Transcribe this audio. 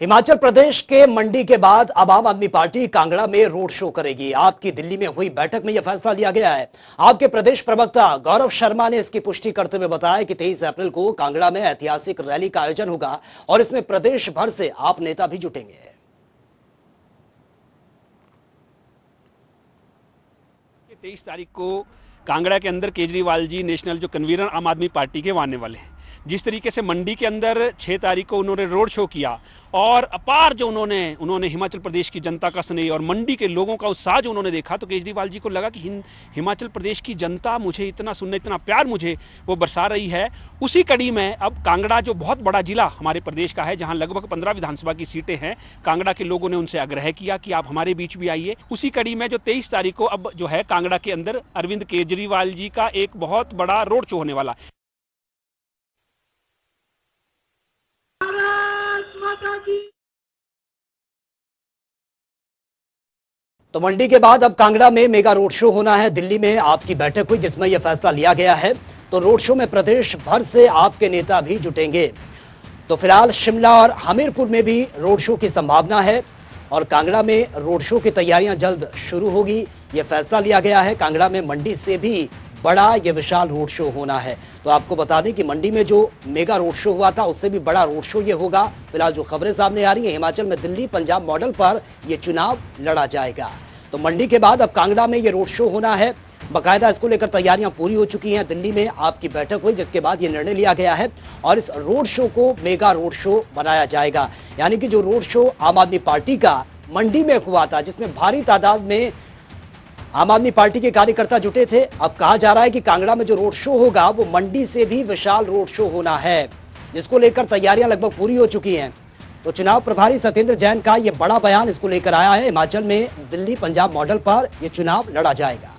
हिमाचल प्रदेश के मंडी के बाद अब आम आदमी पार्टी कांगड़ा में रोड शो करेगी। आपकी दिल्ली में हुई बैठक में यह फैसला लिया गया है। आपके प्रदेश प्रवक्ता गौरव शर्मा ने इसकी पुष्टि करते हुए बताया कि 23 अप्रैल को कांगड़ा में ऐतिहासिक रैली का आयोजन होगा और इसमें प्रदेश भर से आप नेता भी जुटेंगे। तेईस तारीख को कांगड़ा के अंदर केजरीवाल जी नेशनल जो कन्वीनर आम आदमी पार्टी के आने वाले हैं। जिस तरीके से मंडी के अंदर छः तारीख को उन्होंने रोड शो किया और अपार जो उन्होंने उन्होंने हिमाचल प्रदेश की जनता का स्नेह और मंडी के लोगों का उत्साह जो उन्होंने देखा तो केजरीवाल जी को लगा कि हिमाचल प्रदेश की जनता मुझे इतना सुनने, इतना प्यार मुझे वो बरसा रही है। उसी कड़ी में अब कांगड़ा जो बहुत बड़ा जिला हमारे प्रदेश का है, जहाँ लगभग पंद्रह विधानसभा की सीटें हैं, कांगड़ा के लोगों ने उनसे आग्रह किया कि आप हमारे बीच भी आइए। उसी कड़ी में जो तेईस तारीख को अब जो है कांगड़ा के अंदर अरविंद केजरीवाल जी का एक बहुत बड़ा रोड शो होने वाला। तो मंडी के बाद अब कांगड़ा में मेगा रोड शो होना है। दिल्ली में आपकी बैठक हुई, जिसमें यह फैसला लिया गया है। तो रोड शो में प्रदेश भर से आपके नेता भी जुटेंगे। तो फ़िलहाल शिमला और हमीरपुर में भी रोड शो की संभावना है और कांगड़ा में रोड शो की तैयारियाँ जल्द शुरू होगी। यह फैसला लिया गया है। कांगड़ा में मंडी से भी बड़ा ये विशाल रोड शो होना है। तो आपको बता दें कि मंडी में जो मेगा रोड शो हुआ था, उससे भी बड़ा रोड शो ये होगा। फ़िलहाल जो खबरें सामने आ रही है, हिमाचल में दिल्ली, पंजाब मॉडल पर यह चुनाव लड़ा जाएगा। तो मंडी के बाद अब कांगड़ा में ये रोड शो होना है। बाकायदा इसको लेकर तैयारियाँ पूरी हो चुकी हैं। दिल्ली में आपकी बैठक हुई, जिसके बाद ये निर्णय लिया गया है और इस रोड शो को मेगा रोड शो बनाया जाएगा। यानी कि जो रोड शो आम आदमी पार्टी का मंडी में हुआ था, जिसमें भारी तादाद में आम आदमी पार्टी के कार्यकर्ता जुटे थे। अब कहा जा रहा है कि कांगड़ा में जो रोड शो होगा, वो मंडी से भी विशाल रोड शो होना है, जिसको लेकर तैयारियाँ लगभग पूरी हो चुकी हैं। तो चुनाव प्रभारी सत्येंद्र जैन का ये बड़ा बयान इसको लेकर आया है। हिमाचल में दिल्ली पंजाब मॉडल पर यह चुनाव लड़ा जाएगा।